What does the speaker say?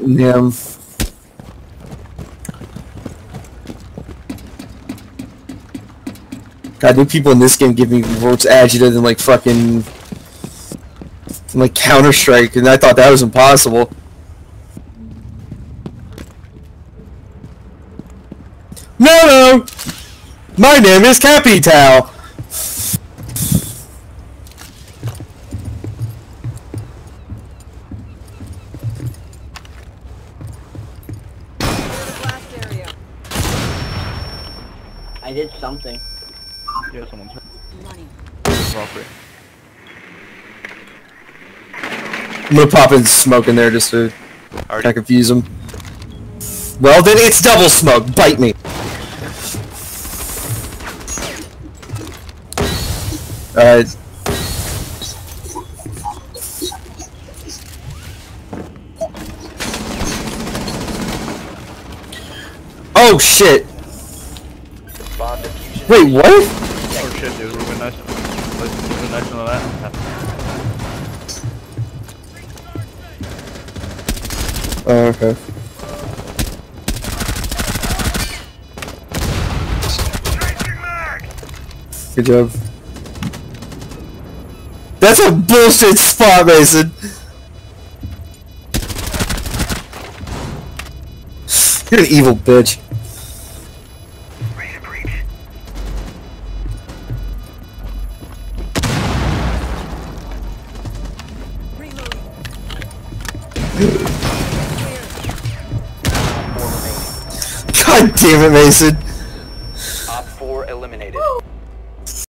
Yeah. God, new people in this game give me votes agita than like fucking like Counter Strike, and I thought that was impossible. No, no, my name is Capital. I did something. Yeah, someone's hurt. Money. Valkyrie. I'm gonna pop in smoke in there just to kind of confuse them. Well, then it's double smoke. Bite me. Alright. Oh shit! Wait, what? Oh shit, dude, we've been nice. We've been nice on that. Oh, okay. Good job. That's a bullshit spot, Mason. You're an evil bitch. God damn it, Mason! Op 4 eliminated.